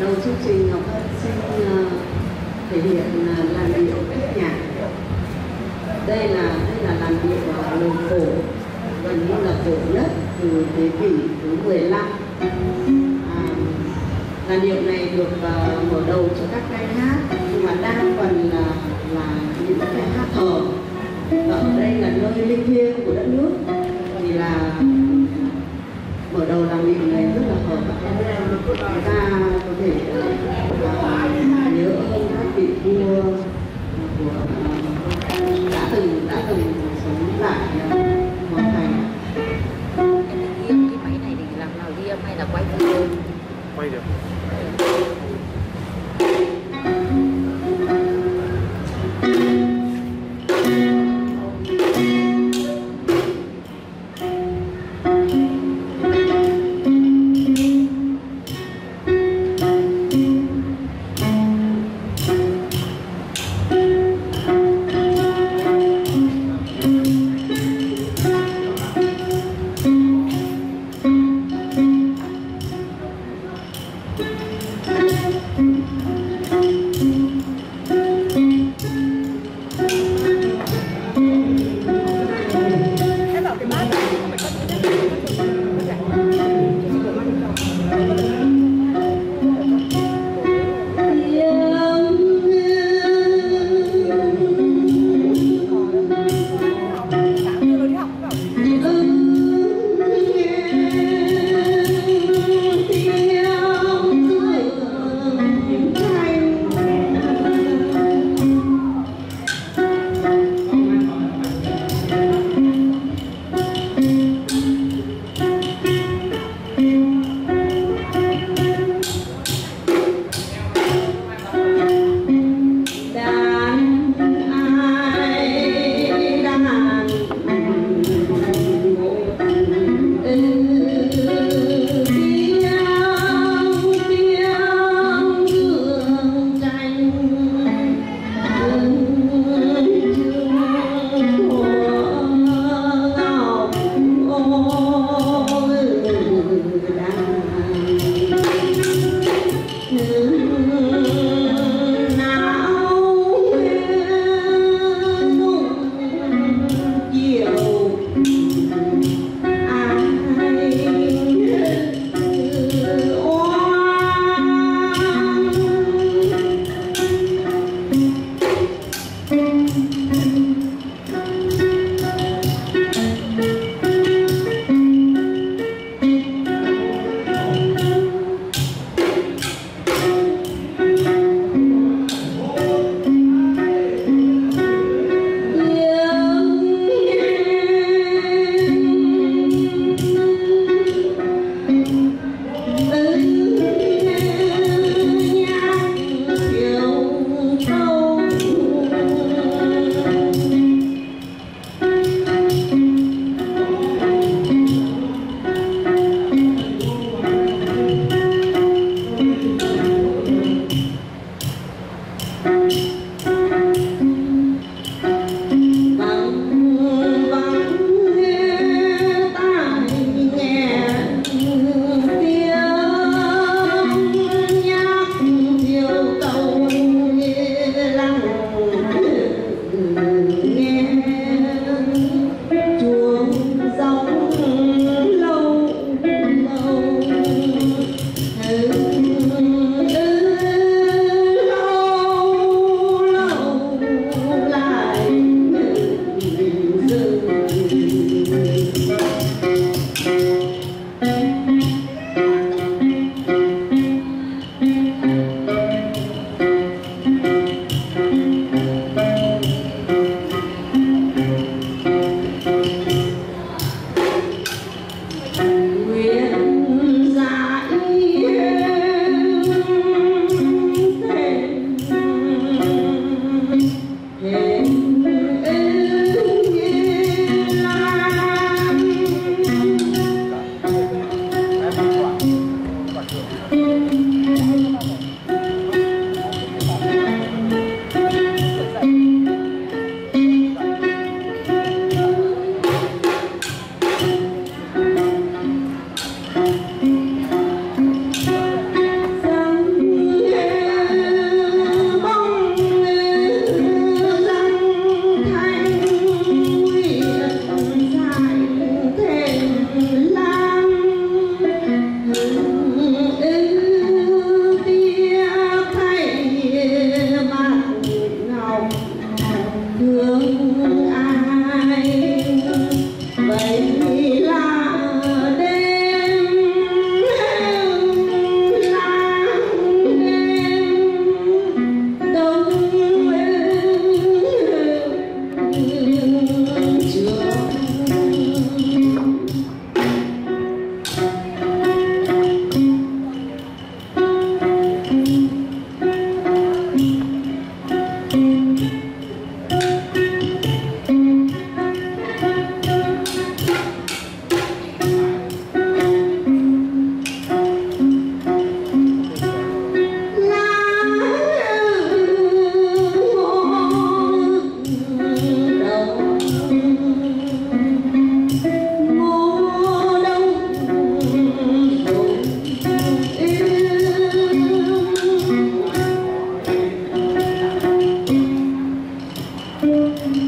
đầu chương trình Ngọc Hân xin uh, thể hiện uh, làn điệu kết nhạc. Đây là đây là làn điệu ờ, uh, lồng cổ gần như là cổ nhất từ thế kỷ thứ 15. À, làn điệu này được uh, mở đầu cho các bài hát nhưng mà đa phần là là những bài hát thờ và ở đây là nơi linh thiêng của đất nước thì là mở đầu làm việc này rất là hợp người ta có thể uh, nhớ ơn các vị vua của à, đã từng đã từng Música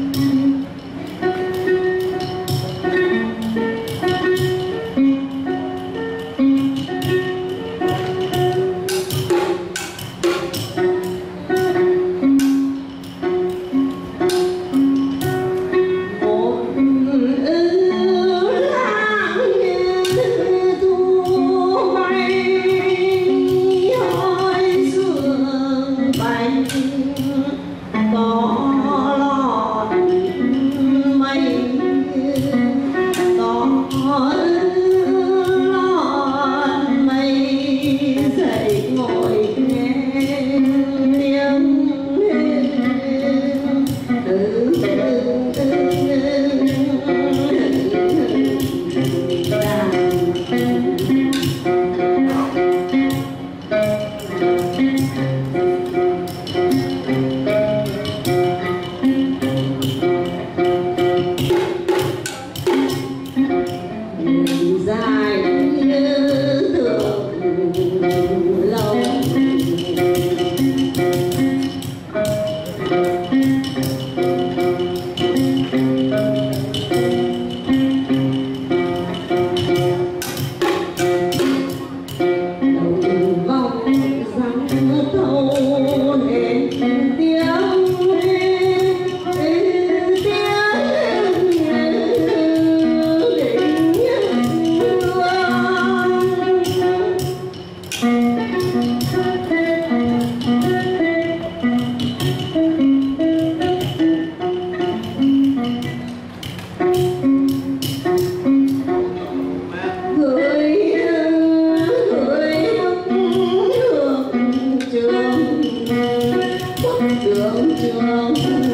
you.